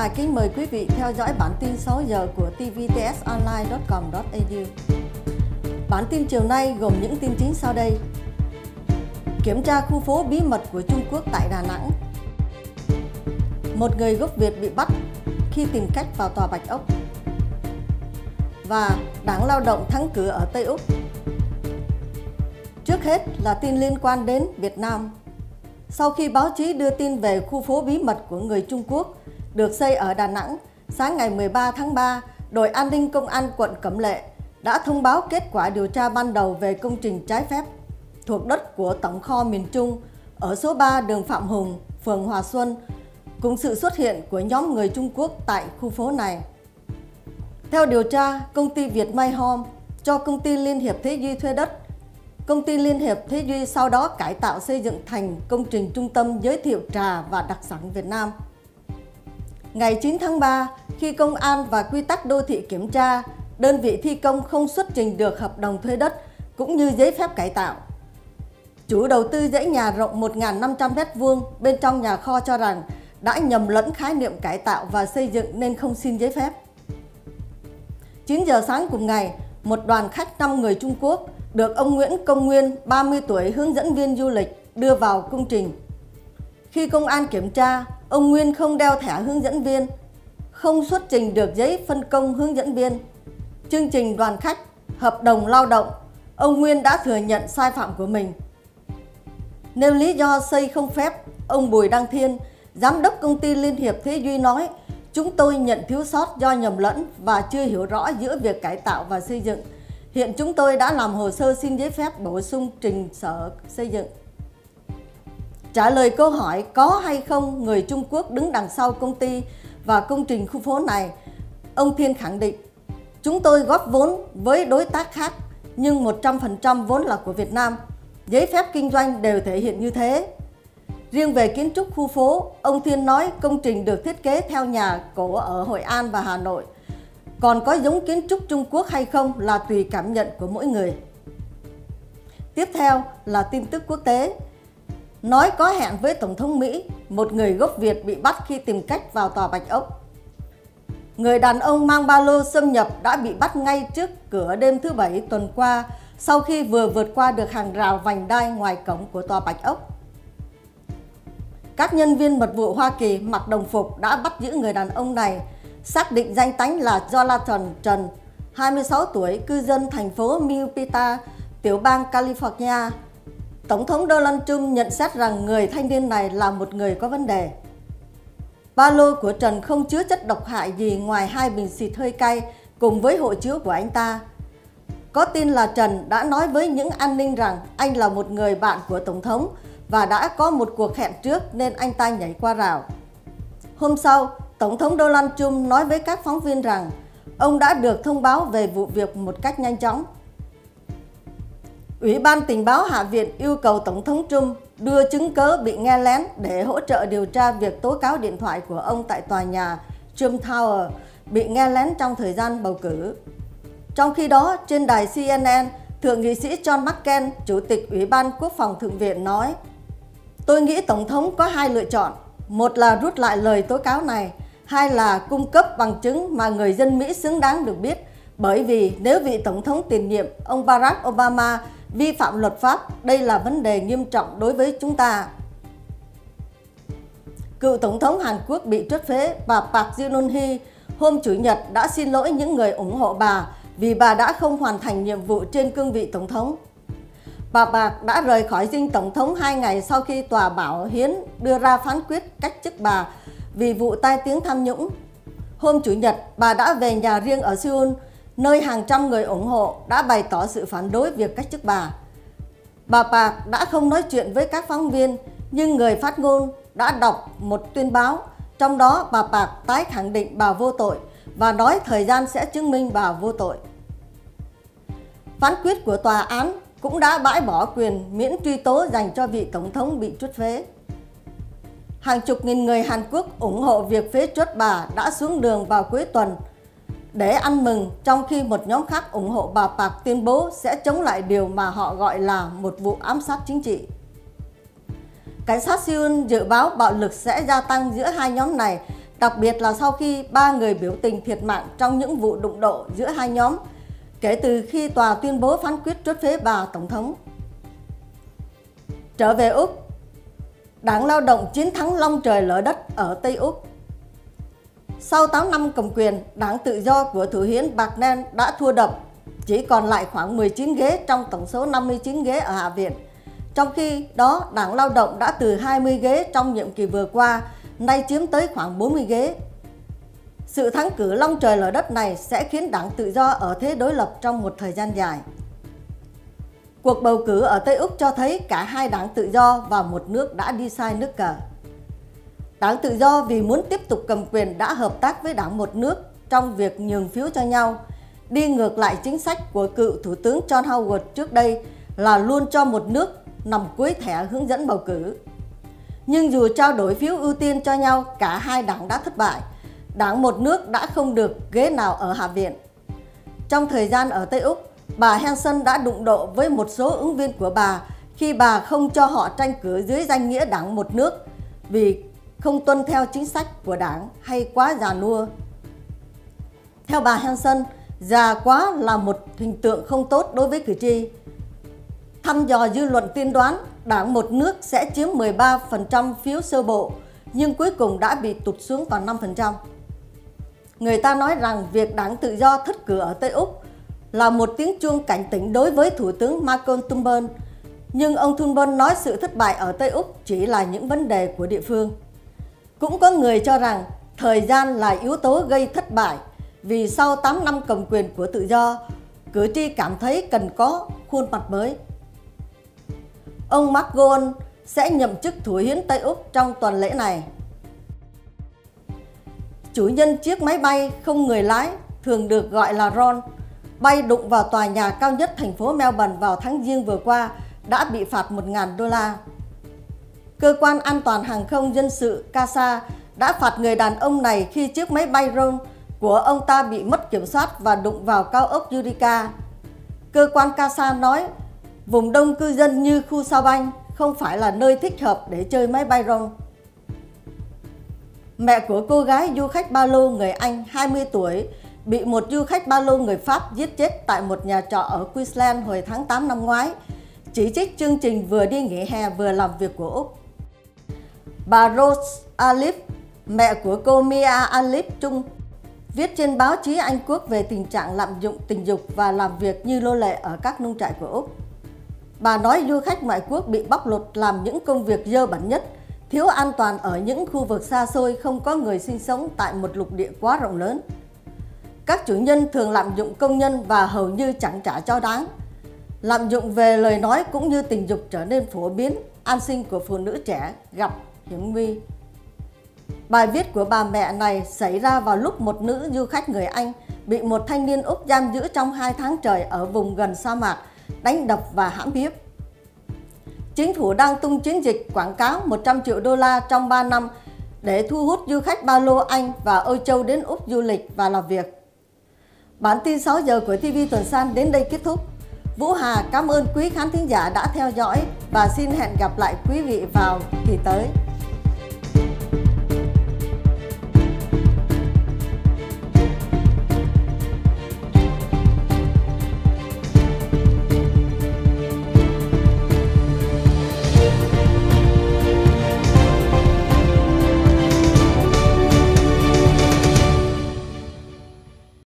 Đài kính mời quý vị theo dõi bản tin 6 giờ của tvtsonline.com.au. Bản tin chiều nay gồm những tin chính sau đây. Kiểm tra khu phố bí mật của Trung Quốc tại Đà Nẵng. Một người gốc Việt bị bắt khi tìm cách vào tòa Bạch Ốc. Và Đảng Lao động thắng cử ở Tây Úc. Trước hết là tin liên quan đến Việt Nam. Sau khi báo chí đưa tin về khu phố bí mật của người Trung Quốc được xây ở Đà Nẵng, sáng ngày 13 tháng 3, đội an ninh công an quận Cẩm Lệ đã thông báo kết quả điều tra ban đầu về công trình trái phép thuộc đất của Tổng kho miền Trung ở số 3 đường Phạm Hùng, phường Hòa Xuân, cùng sự xuất hiện của nhóm người Trung Quốc tại khu phố này. Theo điều tra, công ty Việt May Home cho công ty Liên Hiệp Thế Duy thuê đất. Công ty Liên Hiệp Thế Duy sau đó cải tạo xây dựng thành công trình trung tâm giới thiệu trà và đặc sản Việt Nam. Ngày 9 tháng 3, khi công an và quy tắc đô thị kiểm tra, đơn vị thi công không xuất trình được hợp đồng thuê đất cũng như giấy phép cải tạo. Chủ đầu tư dãy nhà rộng 1.500 m2 bên trong nhà kho cho rằng đã nhầm lẫn khái niệm cải tạo và xây dựng nên không xin giấy phép. 9 giờ sáng cùng ngày, một đoàn khách 5 người Trung Quốc được ông Nguyễn Công Nguyên, 30 tuổi hướng dẫn viên du lịch đưa vào công trình. Khi công an kiểm tra, ông Nguyên không đeo thẻ hướng dẫn viên, không xuất trình được giấy phân công hướng dẫn viên. Chương trình đoàn khách, hợp đồng lao động, ông Nguyên đã thừa nhận sai phạm của mình. Nêu lý do xây không phép, ông Bùi Đăng Thiên, giám đốc công ty Liên Hiệp Thế Duy nói, chúng tôi nhận thiếu sót do nhầm lẫn và chưa hiểu rõ giữa việc cải tạo và xây dựng. Hiện chúng tôi đã làm hồ sơ xin giấy phép bổ sung trình sở xây dựng. Trả lời câu hỏi có hay không người Trung Quốc đứng đằng sau công ty và công trình khu phố này, ông Thiên khẳng định, chúng tôi góp vốn với đối tác khác nhưng 100% vốn là của Việt Nam. Giấy phép kinh doanh đều thể hiện như thế. Riêng về kiến trúc khu phố, ông Thiên nói công trình được thiết kế theo nhà cổ ở Hội An và Hà Nội. Còn có giống kiến trúc Trung Quốc hay không là tùy cảm nhận của mỗi người. Tiếp theo là tin tức quốc tế nói có hẹn với Tổng thống Mỹ, một người gốc Việt bị bắt khi tìm cách vào tòa Bạch Ốc. Người đàn ông mang ba lô xâm nhập đã bị bắt ngay trước cửa đêm thứ Bảy tuần qua sau khi vừa vượt qua được hàng rào vành đai ngoài cổng của tòa Bạch Ốc. Các nhân viên mật vụ Hoa Kỳ mặc đồng phục đã bắt giữ người đàn ông này, xác định danh tánh là Jonathan Trần, 26 tuổi, cư dân thành phố Milpitas, tiểu bang California, Tổng thống Donald Trump nhận xét rằng người thanh niên này là một người có vấn đề. Ba lô của Trần không chứa chất độc hại gì ngoài hai bình xịt hơi cay cùng với hộ chiếu của anh ta. Có tin là Trần đã nói với những an ninh rằng anh là một người bạn của Tổng thống và đã có một cuộc hẹn trước nên anh ta nhảy qua rào. Hôm sau, Tổng thống Donald Trump nói với các phóng viên rằng ông đã được thông báo về vụ việc một cách nhanh chóng. Ủy ban tình báo Hạ viện yêu cầu Tổng thống Trump đưa chứng cớ bị nghe lén để hỗ trợ điều tra việc tố cáo điện thoại của ông tại tòa nhà Trump Tower bị nghe lén trong thời gian bầu cử. Trong khi đó, trên đài CNN, Thượng nghị sĩ John McCain, Chủ tịch Ủy ban Quốc phòng Thượng viện nói Tôi nghĩ Tổng thống có hai lựa chọn. Một là rút lại lời tố cáo này, hai là cung cấp bằng chứng mà người dân Mỹ xứng đáng được biết. Bởi vì nếu vị Tổng thống tiền nhiệm, ông Barack Obama, vi phạm luật pháp, đây là vấn đề nghiêm trọng đối với chúng ta. Cựu Tổng thống Hàn Quốc bị truất phế bà Park Geun-hye hôm Chủ nhật đã xin lỗi những người ủng hộ bà vì bà đã không hoàn thành nhiệm vụ trên cương vị Tổng thống. Bà Bạc đã rời khỏi dinh Tổng thống hai ngày sau khi Tòa Bảo Hiến đưa ra phán quyết cách chức bà vì vụ tai tiếng tham nhũng. Hôm Chủ nhật, bà đã về nhà riêng ở Seoul nơi hàng trăm người ủng hộ đã bày tỏ sự phản đối việc cách chức bà. Bà Park đã không nói chuyện với các phóng viên, nhưng người phát ngôn đã đọc một tuyên báo, trong đó bà Park tái khẳng định bà vô tội và nói thời gian sẽ chứng minh bà vô tội. Phán quyết của tòa án cũng đã bãi bỏ quyền miễn truy tố dành cho vị tổng thống bị truất phế. Hàng chục nghìn người Hàn Quốc ủng hộ việc phế truất bà đã xuống đường vào cuối tuần để ăn mừng trong khi một nhóm khác ủng hộ bà Park tuyên bố sẽ chống lại điều mà họ gọi là một vụ ám sát chính trị. Cảnh sát Seoul dự báo bạo lực sẽ gia tăng giữa hai nhóm này đặc biệt là sau khi ba người biểu tình thiệt mạng trong những vụ đụng độ giữa hai nhóm kể từ khi tòa tuyên bố phán quyết truất phế bà Tổng thống. Trở về Úc, Đảng Lao động chiến thắng long trời lở đất ở Tây Úc. Sau 8 năm cầm quyền, Đảng Tự do của Thủ hiến Bạc Nen đã thua đập, chỉ còn lại khoảng 19 ghế trong tổng số 59 ghế ở Hạ viện. Trong khi đó, Đảng Lao động đã từ 20 ghế trong nhiệm kỳ vừa qua, nay chiếm tới khoảng 40 ghế. Sự thắng cử long trời lở đất này sẽ khiến Đảng Tự do ở thế đối lập trong một thời gian dài. Cuộc bầu cử ở Tây Úc cho thấy cả hai đảng tự do và một nước đã đi sai nước cờ. Đảng tự do vì muốn tiếp tục cầm quyền đã hợp tác với đảng một nước trong việc nhường phiếu cho nhau, đi ngược lại chính sách của cựu Thủ tướng John Howard trước đây là luôn cho một nước nằm cuối thẻ hướng dẫn bầu cử. Nhưng dù trao đổi phiếu ưu tiên cho nhau, cả hai đảng đã thất bại. Đảng một nước đã không được ghế nào ở Hạ viện. Trong thời gian ở Tây Úc, bà Hanson đã đụng độ với một số ứng viên của bà khi bà không cho họ tranh cử dưới danh nghĩa đảng một nước vì không tuân theo chính sách của đảng hay quá già nua. Theo bà Hanson, già quá là một hình tượng không tốt đối với cử tri. Thăm dò dư luận tiên đoán đảng một nước sẽ chiếm 13% phiếu sơ bộ, nhưng cuối cùng đã bị tụt xuống còn 5%. Người ta nói rằng việc đảng tự do thất cử ở Tây Úc là một tiếng chuông cảnh tỉnh đối với Thủ tướng Malcolm Turnbull, nhưng ông Turnbull nói sự thất bại ở Tây Úc chỉ là những vấn đề của địa phương. Cũng có người cho rằng thời gian là yếu tố gây thất bại vì sau 8 năm cầm quyền của tự do, cử tri cảm thấy cần có khuôn mặt mới. Ông McGowan sẽ nhậm chức thủ hiến Tây Úc trong tuần lễ này. Chủ nhân chiếc máy bay không người lái thường được gọi là Ron bay đụng vào tòa nhà cao nhất thành phố Melbourne vào tháng Giêng vừa qua đã bị phạt 1.000 đô la. Cơ quan an toàn hàng không dân sự CASA đã phạt người đàn ông này khi chiếc máy bay drone của ông ta bị mất kiểm soát và đụng vào cao ốc Yurika. Cơ quan CASA nói vùng đông cư dân như khu Sao Banh không phải là nơi thích hợp để chơi máy bay drone. Mẹ của cô gái du khách ba lô người Anh 20 tuổi bị một du khách ba lô người Pháp giết chết tại một nhà trọ ở Queensland hồi tháng 8 năm ngoái, chỉ trích chương trình vừa đi nghỉ hè vừa làm việc của Úc. Bà Rose Alip, mẹ của cô Mia Alip Trung, viết trên báo chí Anh Quốc về tình trạng lạm dụng tình dục và làm việc như lô lệ ở các nông trại của Úc. Bà nói du khách ngoại quốc bị bóc lột làm những công việc dơ bẩn nhất, thiếu an toàn ở những khu vực xa xôi không có người sinh sống tại một lục địa quá rộng lớn. Các chủ nhân thường lạm dụng công nhân và hầu như chẳng trả cho đáng. Lạm dụng về lời nói cũng như tình dục trở nên phổ biến, an sinh của phụ nữ trẻ gặp hiểm nguy. Bài viết của bà mẹ này xảy ra vào lúc một nữ du khách người Anh bị một thanh niên Úc giam giữ trong 2 tháng trời ở vùng gần sa mạc, đánh đập và hãm hiếp. Chính phủ đang tung chiến dịch quảng cáo 100 triệu đô la trong 3 năm để thu hút du khách ba lô Anh và Âu Châu đến Úc du lịch và làm việc. Bản tin 6 giờ của TV Tuần San đến đây kết thúc. Vũ Hà cảm ơn quý khán thính giả đã theo dõi và xin hẹn gặp lại quý vị vào kỳ tới.